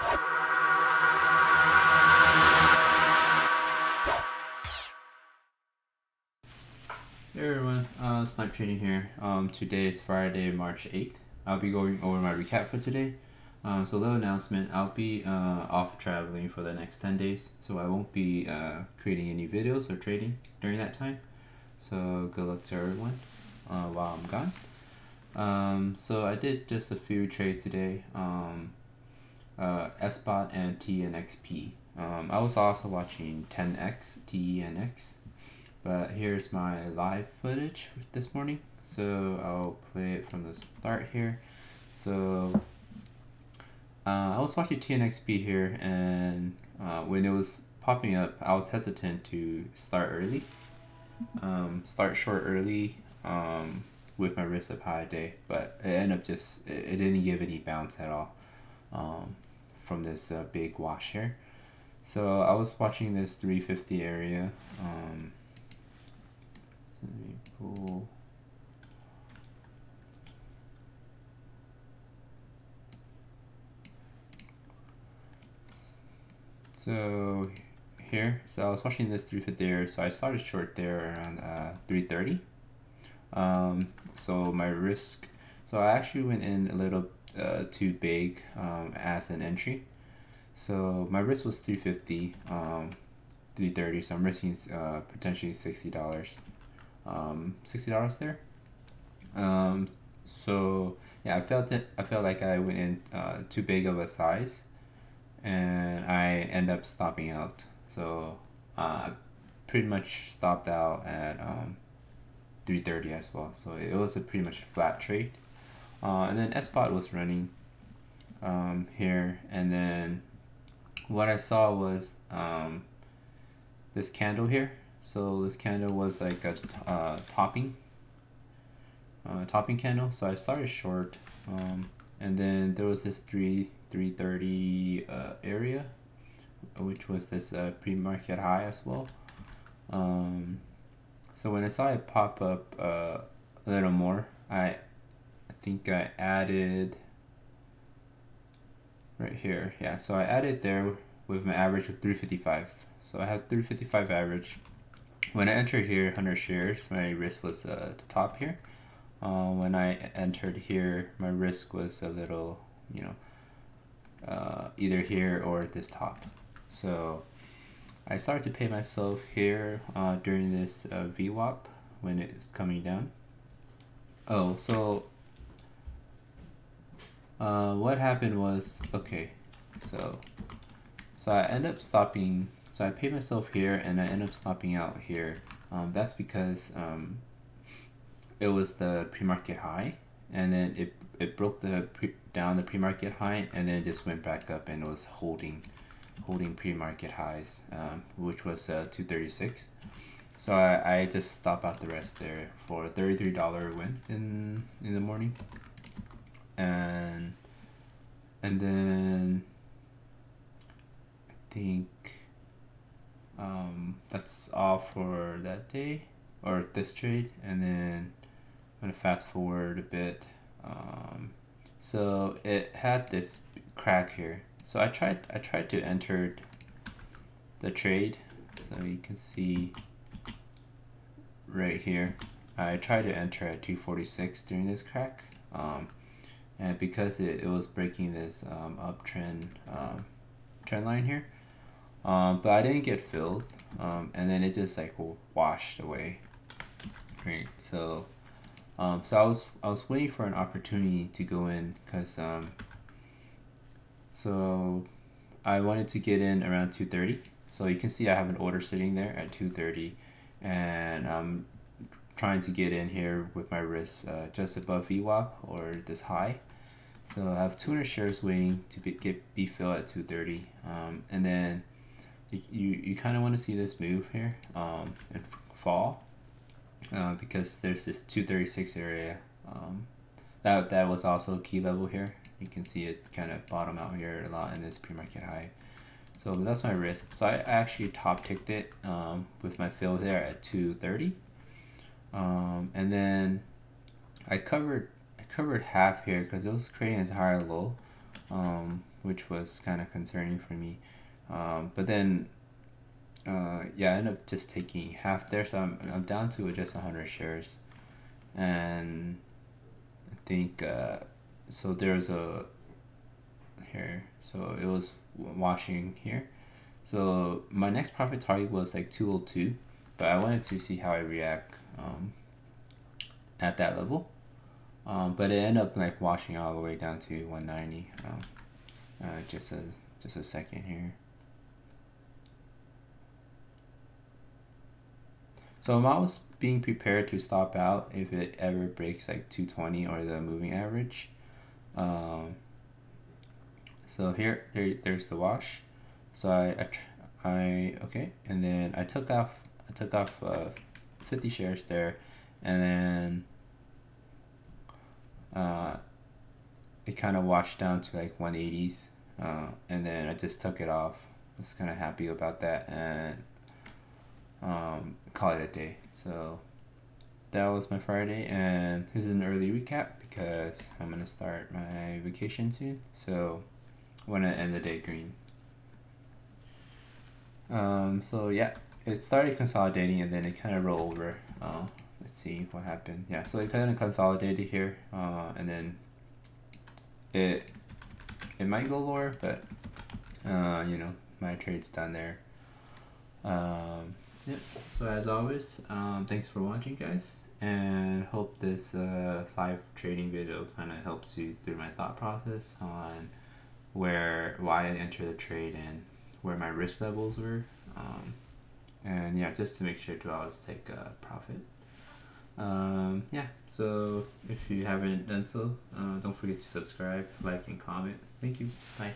Hey everyone, uh, Snipe Trading here. Um, today is Friday, March 8th. I'll be going over my recap for today. Um, so little announcement, I'll be uh, off traveling for the next 10 days, so I won't be uh, creating any videos or trading during that time. So good luck to everyone uh, while I'm gone. Um, so I did just a few trades today, um, uh, SBOT and TNXP. Um, I was also watching 10X, TENX but here's my live footage this morning. So I'll play it from the start here. So uh, I was watching TNXP here and uh, when it was popping up I was hesitant to start early. Um, start short early um, with my risk of high day but it ended up just it, it didn't give any bounce at all. Um, from this uh, big wash here so I was watching this 350 area um, let me pull. So here, so I was watching this 350 there, so I started short there around uh, 330. Um, so my risk, so I actually went in a little uh, too big um, as an entry. So my risk was 350, um, 330, so I'm risking uh, potentially $60 um, sixty dollars there. Um, so yeah, I felt it. I felt like I went in uh, too big of a size, and I end up stopping out. So uh, pretty much stopped out at um, three thirty as well. So it was a pretty much flat trade. Uh, and then SBOT was running um, here, and then what I saw was um, this candle here so this candle was like a uh, topping, uh, topping candle. So I started short, um, and then there was this three three thirty uh, area, which was this uh, pre-market high as well. Um, so when I saw it pop up uh, a little more, I I think I added right here. Yeah, so I added there with my average of 355. So I had 355 average when I entered here 100 shares my risk was uh, the top here uh, when I entered here my risk was a little you know uh, either here or this top so I started to pay myself here uh, during this uh, VWAP when it's coming down oh so uh, what happened was okay so so I end up stopping so I paid myself here and I end up stopping out here. Um, that's because um, it was the pre-market high and then it, it broke the pre down the pre-market high and then just went back up and was holding holding pre-market highs um, which was uh, 236 so I, I just stop out the rest there for a $33 win in in the morning and and then I think um, that's all for that day or this trade. And then I'm gonna fast forward a bit um, so it had this crack here. So I tried I tried to enter the trade. So you can see right here I tried to enter at 246 during this crack. Um, and because it, it was breaking this um, uptrend um, trend line here um, but I didn't get filled um, and then it just like washed away. Right so um, so I was I was waiting for an opportunity to go in because um, so I wanted to get in around 230 so you can see I have an order sitting there at 230 and I'm trying to get in here with my wrist uh, just above VWAP or this high so I have 200 shares waiting to be, get be filled at 230 um, and then you, you, kind of want to see this move here um, and fall uh, because there's this 236 area um, that, that was also a key level here. You can see it kind of bottom out here a lot in this pre-market high. So that's my risk. So I actually top ticked it um, with my fill there at 230 um, and then I covered covered half here because it was creating as higher low um, which was kind of concerning for me. Um, but then, uh, yeah, I ended up just taking half there, so I'm, I'm down to just 100 shares. And I think, uh, so there's a, here, so it was washing here. So my next profit target was like 202, but I wanted to see how I react um, at that level. Um, but it ended up like washing all the way down to 190. Um, uh, just a just a second here. So I'm always being prepared to stop out if it ever breaks like 220 or the moving average. Um, so here, there, there's the wash. So I, I, I, okay, and then I took off, I took off uh, 50 shares there, and then uh, it kind of washed down to like 180s, uh, and then I just took it off. I was kind of happy about that, and um, call it a day. So that was my Friday, and this is an early recap because I'm gonna start my vacation soon. So I want to end the day green. Um, so yeah, it started consolidating and then it kind of rolled over. Uh, let's see what happened. Yeah, so it kind of consolidated here, uh, and then it it might go lower, but uh, you know my trade's done there. Um, yeah. So as always, um, thanks for watching, guys, and hope this uh, live trading video kind of helps you through my thought process on where why I entered the trade and where my risk levels were. Um, and yeah, just to make sure to always take a profit. Um, yeah, so if you haven't done so, uh, don't forget to subscribe, like, and comment. Thank you. Bye.